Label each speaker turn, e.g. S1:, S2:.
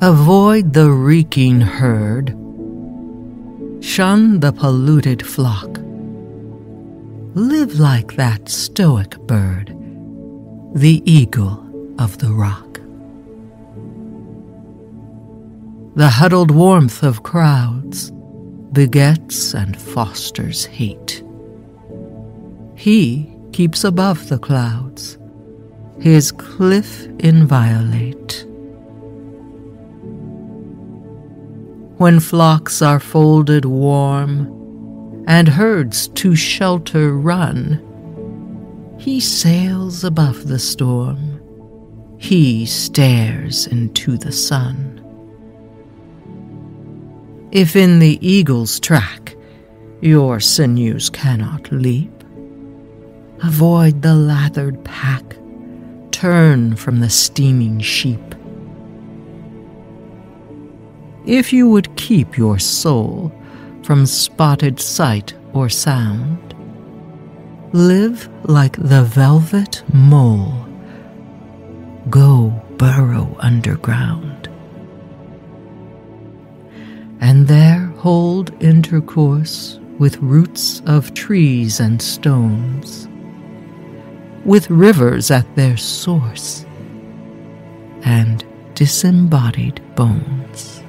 S1: Avoid the reeking herd. Shun the polluted flock. Live like that stoic bird, the eagle of the rock. The huddled warmth of crowds begets and fosters hate. He keeps above the clouds, his cliff inviolate. When flocks are folded warm, and herds to shelter run, he sails above the storm, he stares into the sun. If in the eagle's track your sinews cannot leap, avoid the lathered pack, turn from the steaming sheep. If you would keep your soul from spotted sight or sound, live like the velvet mole, go burrow underground. And there hold intercourse with roots of trees and stones, with rivers at their source, and disembodied bones.